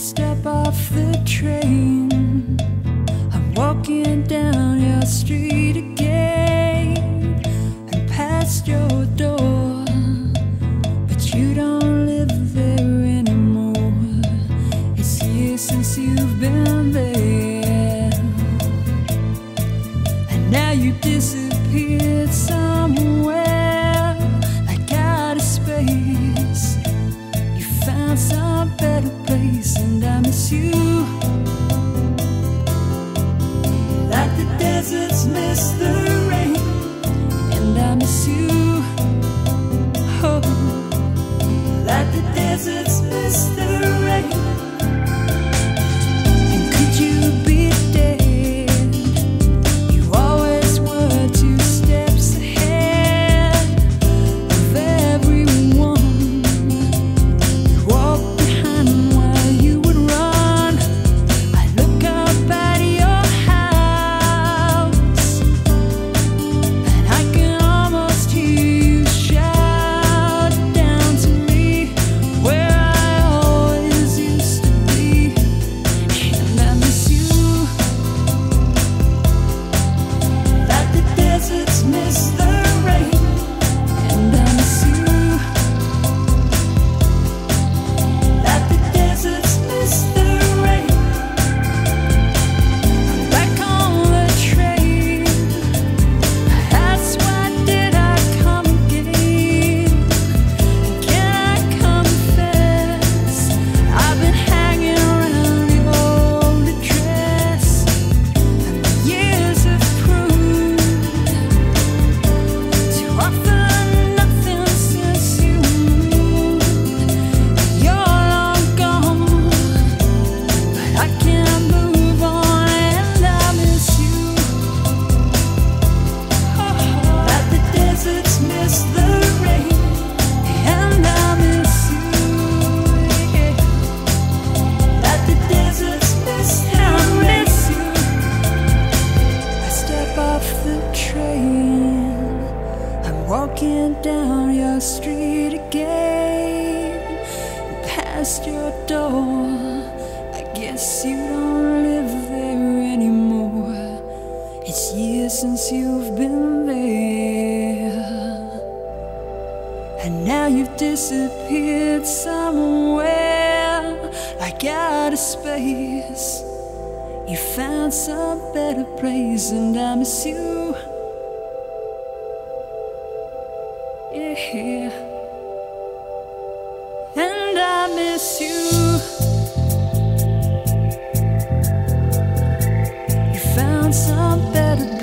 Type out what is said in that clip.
step off the train. I'm walking down your street again and past your door. But you don't live there anymore. It's years since you've been there. And now you disappeared somewhere Miss the the train. I'm walking down your street again, past your door. I guess you don't live there anymore. It's years since you've been there. And now you've disappeared somewhere like out of space. You found some better place, and I miss you. Yeah. And I miss you. You found some better